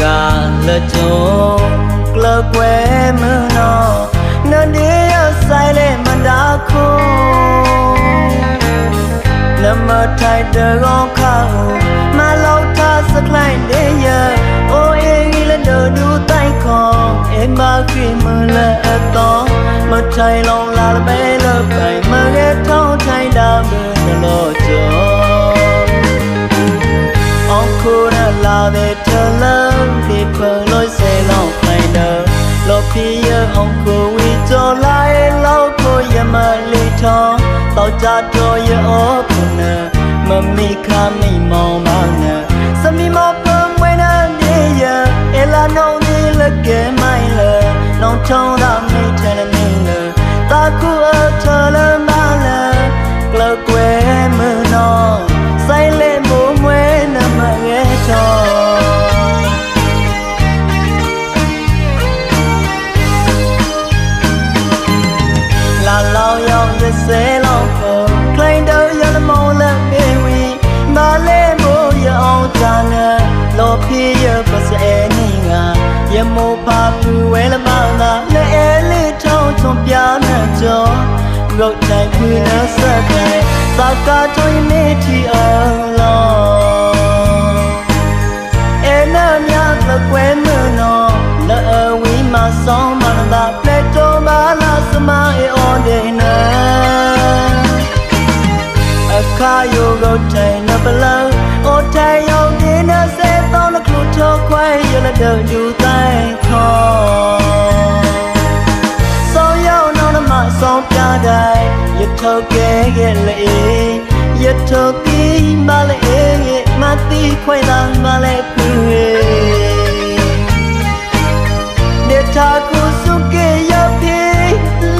le cho clo que mơ no na đi ở sai le mà đã khô na mà thay đời gõ khao mà lâu tha sắc lại để giờ ô e nghĩ lên đời đu tay con em ba khi mơ lệ to mà thay lòng là bé lơ phải mà ghé thâu thay đau đời lo cho cô đã là để thơ lớn mà mi kha mi mong mang nè sa mi mò bơm quay nè đi ya ela nong đi lệ kề mai lệ nong trong đã mi thèn mi lệ ta cô ya mo pa pu we la ma na le e le chong chong pya na cho ရုတ်တိုင်းခွေနာစတဲ့သာကာထွင်နေတီအောင်လောအဲနာမြတ်လကွဲမနောလာအဝီမဆောင်မလာပလက်တော်မလာစမအေအော်ဒေနာအခါယောဂတ်တိုင်းနပလောအော်တိုင်ယောဒီနာစေတော င်းလခုထောခွဲရလဒဒူတိုင်းခေါ်ဆောင်ရောက်နောက်နမဆောင်ပြတိုင်းရထောက်ကဲရဲ့လေရထောက်တီမလေးမတီခွဲလာမလေးဖူနေတာကုစုကေရပြေ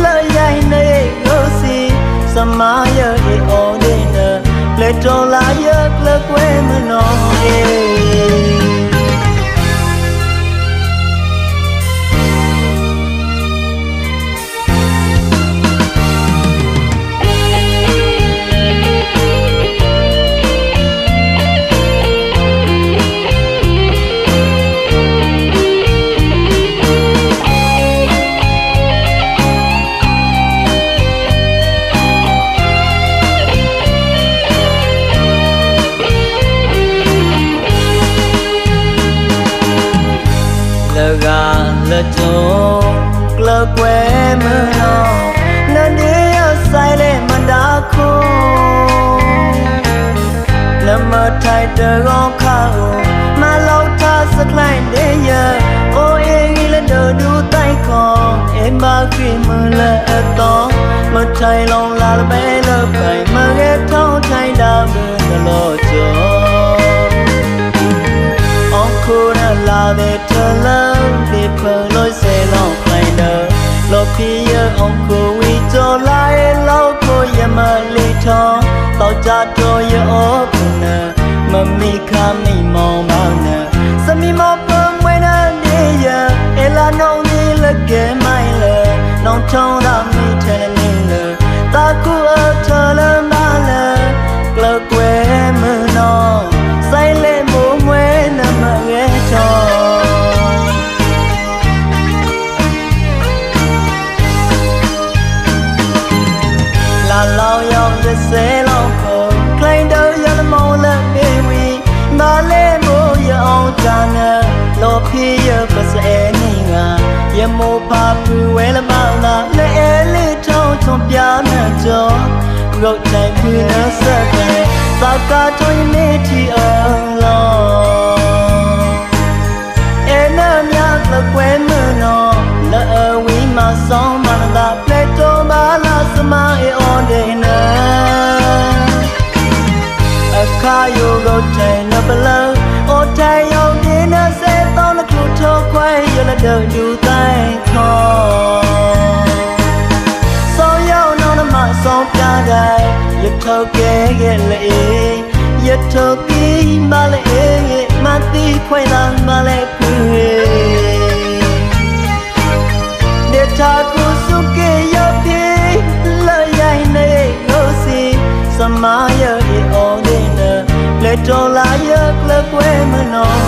လရိုင်းနေကိုစီစမရရဲ့အော်နေ ကလကွဲမနောနနေရဆိုင်လေမတာခုနမထိုက်တကောခါမလောက်တာစကလိုက်နေရအိုအေကြီးလဒဒူတိုက်ခေါ်အမခိမလအတော်မထိုင်လုံးလာပဲလို့ပိုင်မငယ်ထောင်းထိုင်တာဘယ်လိုကြော အောင်ကိုဝီကြော်လာရဲ့လောက်ကိုယမလေးထောင်းတောက်ကြတော်ရောခုနာမမီခါမိမောင်မောင်နာစမီမပမွေနာနေရအလာနောင်ဒီလကဲမိုင်လေနောင်ချောင်း လောဖီရပစဲနေငါရမောဖာပူဝဲလမောင်နာလေအဲလေးထောင်းချုံပြားနာကြောရုတ်တိုင်းပြင်းနေစတဲ့သာကာထွင်နေတီအောင်လောအဲနာမြတ်လကွဲမနောလာအဝီမဆောင်မလာပလက်တော်မလာစမအေအော်ဒေနာအခါယောဂတ်တိုင်း လဒဒူတိုင်းခေါ်ဆောင်ရောက်နောက်နမဆောင်ပြတိုင်းရထောက်ကဲရဲ့လေရထောက်ပြီးမလေးမတီခွဲလာမလေးဖူဒေတာကိုစုကေရပြေလရိုင်းနေကိုစီစမရရဲ့အော်နေနလက်တော်လာရကလကွဲမနော